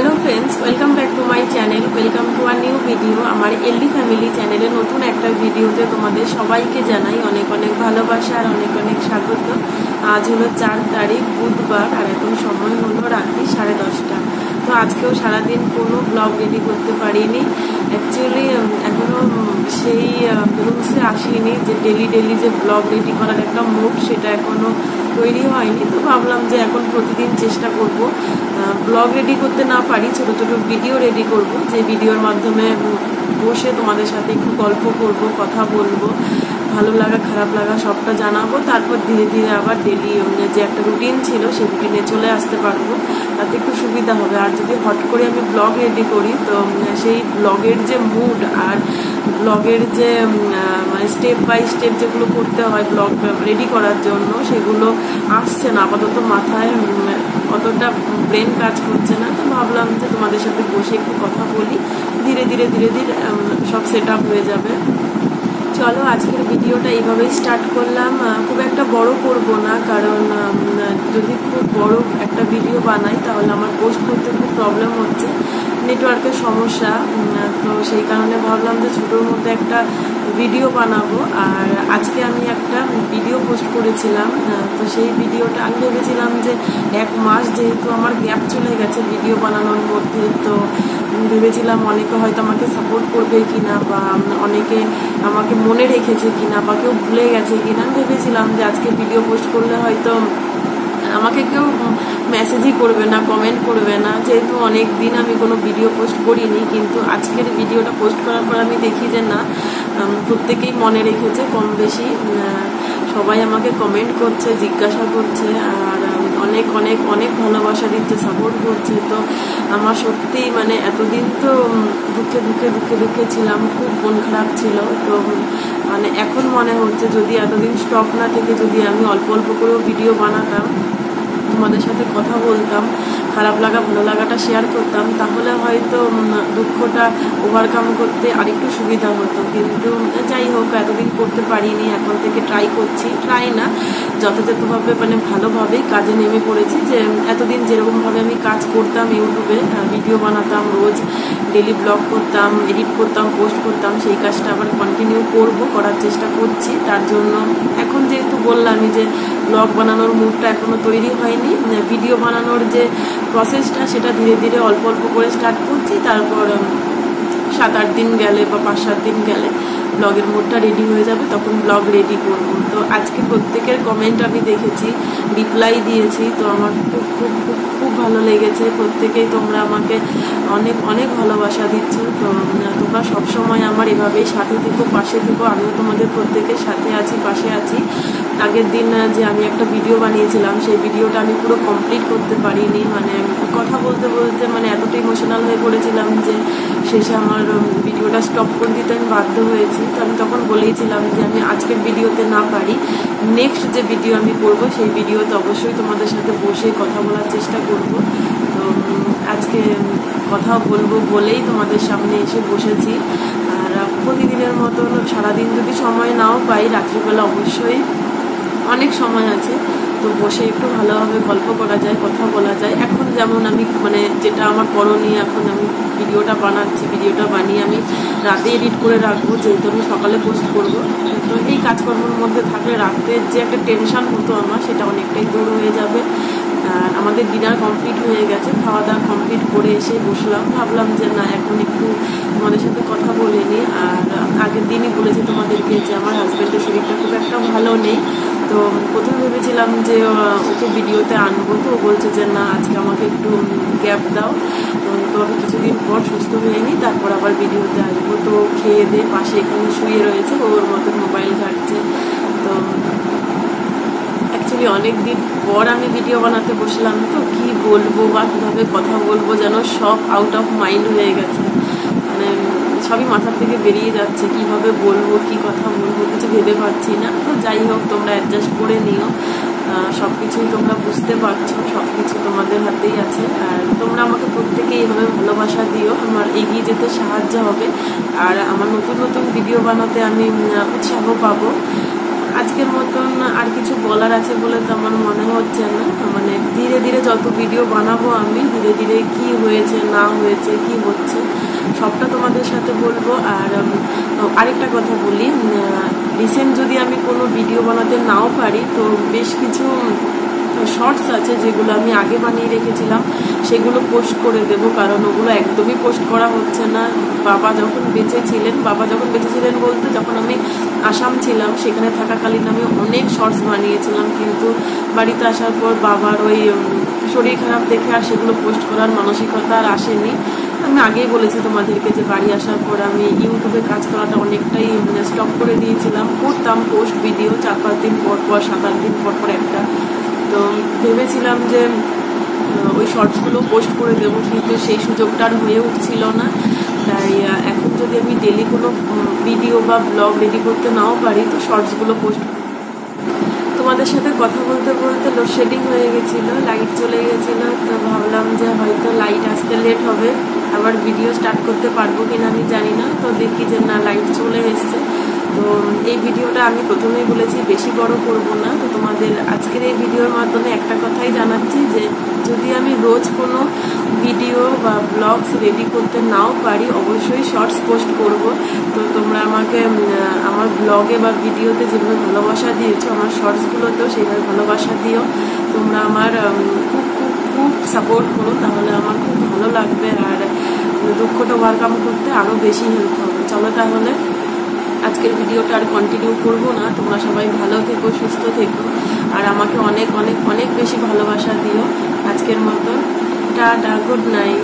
Hello friends welcome back to my channel welcome to our new video আমার এলডি family চ্যানেলে নতুন একটা ভিডিওতে তোমাদের সবাইকে জানাই অনেক অনেক ভালোবাসা আর অনেক অনেক স্বাগত। আজ হলো চার তারিখ, বুধবার আর এখন সময় হলো রাত্রি সাড়ে দশটা। তো আজকেও সারাদিন কোনো ব্লগ রেডি করতে পারিনি। অ্যাকচুয়ালি এখনও সেই রুলসে আসিনি যে ডেলি ডেলি যে ব্লগ রেডি করার একটা মুড সেটা এখনও তৈরি হয়নি। তো ভাবলাম যে এখন প্রতিদিন চেষ্টা করব। ব্লগ রেডি করতে না পারি, ছোটো ছোটো ভিডিও রেডি করব। যে ভিডিওর মাধ্যমে বসে তোমাদের সাথে একটু গল্প করব, কথা বলব, ভালো লাগা, খারাপ লাগা সবটা জানাব। তারপর ধীরে ধীরে আবার ডেলি যে একটা রুটিন ছিল সেই রুটিনে চলে আসতে পারব। তাতে একটু সুবিধা হবে। আর যদি হট করে আমি ব্লগ রেডি করি, তো সেই ব্লগের যে মুড আর ব্লগের যে স্টেপ বাই স্টেপ যেগুলো করতে হয়, ব্লগ রেডি করার জন্য, সেগুলো আসছে না। আপাতত মাথায় অতটা ব্রেন কাজ করছে না, তো ভাবলাম যে তোমাদের সাথে বসে একটু কথা বলি। ধীরে ধীরে ধীরে ধীরে সব সেট হয়ে যাবে। চলো, আজকের ভিডিওটা এইভাবেই স্টার্ট করলাম। খুব একটা বড় করব না, কারণ যদি খুব বড় একটা ভিডিও বানাই, তাহলে আমার পোস্ট করতে খুব প্রবলেম হচ্ছে। নেটওয়ার্কের সমস্যা তো সেই কারণে ভাবলাম যে ছোটোর মধ্যে একটা ভিডিও বানাবো। আর আজকে আমি একটা ভিডিও পোস্ট করেছিলাম তো সেই ভিডিওটা আমি ভেবেছিলাম যে এক মাস যেহেতু আমার গ্যাপ চলে গেছে ভিডিও বানানোর মধ্যে, তো ভেবেছিলাম অনেকে হয়তো আমাকে সাপোর্ট করবে কিনা বা অনেকে আমাকে মনে রেখেছে কিনা বা কেউ ভুলে গেছে কিনা। ভেবেছিলাম যে আজকে ভিডিও পোস্ট করলে হয়তো আমাকে কেউ মেসেজই করবে না কমেন্ট করবে না। যেহেতু অনেক দিন আমি কোনো ভিডিও পোস্ট করিনি, কিন্তু আজকের ভিডিওটা পোস্ট করার পর আমি দেখি যে না প্রত্যেকেই মনে রেখেছে কম বেশি সবাই আমাকে কমেন্ট করছে, জিজ্ঞাসা করছে, আর অনেক অনেক অনেক ভালোবাসা দিচ্ছে সাপোর্ট করছে। তো আমার সত্যি মানে এতদিন তো দুঃখে দুঃখে দুঃখে দুঃখে ছিলাম, খুব মন খারাপ ছিল। তো মানে এখন মনে হচ্ছে যদি এতদিন স্টক না থেকে যদি আমি অল্প অল্প করেও ভিডিও বানাতাম তোমাদের সাথে কথা বলতাম, খারাপ লাগা, ভালো লাগাটা শেয়ার করতাম, তাহলে হয়তো দুঃখটা ওভারকাম করতে আরেকটু সুবিধা হতো। কিন্তু, যাই হোক, এতদিন করতে পারিনি, এখন থেকে ট্রাই করছি। ট্রাই না, যথাযথভাবে মানে ভালোভাবেই কাজে নেমে পড়েছি যে, এতদিন যেরকমভাবে আমি কাজ করতাম ইউটিউবে ভিডিও বানাতাম, রোজ ডেলি ব্লগ করতাম এডিট করতাম পোস্ট করতাম, সেই কাজটা আবার কন্টিনিউ করব, করার চেষ্টা করছি। তার জন্য এখন যেহেতু বললামই যে ব্লগ বানানোর মুডটা এখনও তৈরি হয়নি। ভিডিও বানানোর যে প্রসেসটা সেটা ধীরে ধীরে অল্প অল্প করে স্টার্ট করছি। তারপর সাত আট দিন গেলে বা পাঁচ সাত দিন গেলে ব্লগের মোডটা রেডি হয়ে যাবে, তখন ব্লগ রেডি করব। তো আজকে প্রত্যেকের কমেন্ট আমি দেখেছি রিপ্লাই দিয়েছি, তো আমার খুব খুব খুব খুব ভালো লেগেছে। প্রত্যেকেই তোমরা আমাকে অনেক অনেক ভালোবাসা দিচ্ছ। তো তোমরা সবসময় আমার এভাবেই সাথে থেকো, পাশে থেকো। আমিও তোমাদের প্রত্যেকের সাথে আছি, পাশে আছি। আগের দিন যে আমি একটা ভিডিও বানিয়েছিলাম, সেই ভিডিওটা আমি পুরো কমপ্লিট করতে পারিনি। মানে কথা বলতে বলতে মানে এতটা ইমোশনাল হয়ে পড়েছিলাম যে শেষে আমার ভিডিওটা স্টপ করে দিতে আমি বাধ্য হয়েছি। তো আমি তখন বলেইছিলাম যে আমি আজকের ভিডিওতে না পারি। নেক্সট যে ভিডিও আমি করব, সেই ভিডিওতে অবশ্যই তোমাদের সাথে বসে কথা বলার চেষ্টা করব। তো আজকে কথা বলব বলেই তোমাদের সামনে এসে বসেছি। আর, প্রতিদিনের মতন সারাদিন যদি সময় নাও পাই, রাত্রিবেলা অবশ্যই অনেক সময় আছে, তো বসে একটু ভালোভাবে গল্প করা যায়, কথা বলা যায়। এখন যেমন আমি মানে যেটা আমার করণীয়, এখন আমি ভিডিওটা বানাচ্ছি, ভিডিওটা বানিয়ে আমি রাতে এডিট করে রাখব, যেহেতু আমি সকালে পোস্ট করব। তো এই কাজকর্মের মধ্যে থাকলে রাতের যে একটা টেনশান হতো আমার, সেটা অনেকটাই দূর হয়ে যাবে। আর আমাদের ডিনার কমপ্লিট হয়ে গেছে, খাওয়া দাওয়া কমপ্লিট করে এসে বসলাম। ভাবলাম যে না, এখন একটু তোমাদের সাথে কথা বলে নিই। আর আগের দিনই বলেছি তোমাদেরকে যে আমার হাজব্যান্ডের শরীরটা খুব একটা ভালো নেই। তো প্রথমে ভেবেছিলাম যে ওকে ভিডিওতে আনব তো, ও বলছে যে, না, আজকে আমাকে একটু গ্যাপ দাও। তো আমি কিছুদিন পর সুস্থ হয়ে নিই, তারপর আবার ভিডিওতে আসব। তো খেয়ে দিয়ে পাশে এখানে শুয়ে রয়েছে ওর মতো মোবাইল ঘাটছে। তো অ্যাকচুয়ালি অনেক দিন পর আমি ভিডিও বানাতে বসলাম। তো কি বলব বা কীভাবে কথা বলব যেন সব আউট অফ মাইন্ড হয়ে গেছে। সবই মাথার থেকে বেরিয়ে যাচ্ছে, কীভাবে বলব, কি কথা বলব, কিছু ভেবে পাচ্ছি না। তো যাই হোক, তোমরা অ্যাডজাস্ট করে নিও। সব কিছুই তোমরা বুঝতে পারছ সব কিছু তোমাদের হাতেই আছে। আর তোমরা আমাকে প্রত্যেকে এইভাবে ভালোবাসা দিও, আমার এগিয়ে যেতে সাহায্য হবে। আর আমার নতুন নতুন ভিডিও বানাতে আমি উৎসাহ পাবো। আজকের মতন আর কিছু বলার আছে বলে তো আমার মনে হচ্ছে না। মানে ধীরে ধীরে যত ভিডিও বানাবো আমি, ধীরে ধীরে কি হয়েছে, না হয়েছে, কি হচ্ছে সবটা তোমাদের সাথে বলব। আর আরেকটা কথা বলি রিসেন্ট যদি আমি কোনো ভিডিও বানাতে নাও পারি, তো বেশ কিছু শর্টস আছে যেগুলো আমি আগে বানিয়ে রেখেছিলাম, সেগুলো পোস্ট করে দেব, কারণ ওগুলো একদমই পোস্ট করা হচ্ছে না। বাবা যখন বেঁচে ছিলেন, বাবা যখন বেঁচে ছিলেন বলতে যখন আমি আসাম ছিলাম, সেখানে থাকাকালীন আমি অনেক শর্টস বানিয়েছিলাম, কিন্তু বাড়িতে আসার পর বাবার ওই শরীর খারাপ দেখে আর সেগুলো পোস্ট করার মানসিকতা আর আসেনি। আমি আগেই বলেছি তোমাদেরকে যে বাড়ি আসার পর আমি ইউটিউবে কাজ করাটা অনেকটাই স্টপ করে দিয়েছিলাম। করতাম পোস্ট ভিডিও চার পাঁচ দিন পর পর, সাত আট দিন পর পর একটা। তো ভেবেছিলাম যে ওই শর্টসগুলো পোস্ট করে দেব, কিন্তু সেই সুযোগটা আর হয়ে উঠছিল না। তাই এখন যদি আমি ডেলি কোনো ভিডিও বা ব্লগ রেডি করতে নাও পারি, তো শর্টসগুলো পোস্ট তোমাদের সাথে কথা বলতে বলতে লোডশেডিং হয়ে গেছিল লাইট চলে গেছিল, তো ভাবলাম যে হয়তো লাইট আসতে লেট হবে, আবার ভিডিও স্টার্ট করতে পারব কিনা আমি জানি না, তো দেখি যে না লাইট চলে এসছে। তো এই ভিডিওটা আমি প্রথমেই বলেছি, বেশি বড় করব না। তো তোমাদের আজকের এই ভিডিওর মাধ্যমে একটা কথাই জানাচ্ছি যে, যদি আমি রোজ কোনো ভিডিও বা ব্লগস রেডি করতে নাও পারি, অবশ্যই শর্টস পোস্ট করব। তো তোমরা আমাকে ব্লগে বা ভিডিওতে যেভাবে ভালোবাসা দিয়েছ, আমার শর্টসগুলোতেও সেইভাবে ভালোবাসা দিও। তোমরা আমার খুব খুব খুব সাপোর্ট করো, তাহলে আমার খুব ভালো লাগবে আর দুঃখটা ওভারকাম করতে আরও বেশি হেল্প হবে। চলো তাহলে, আজকের ভিডিওটা আর কন্টিনিউ করব না। তোমরা সবাই ভালো থেকো, সুস্থ থেকো। আর আমাকে অনেক অনেক অনেক বেশি ভালোবাসা দিও। আজকের মতো টাটা গুড নাইট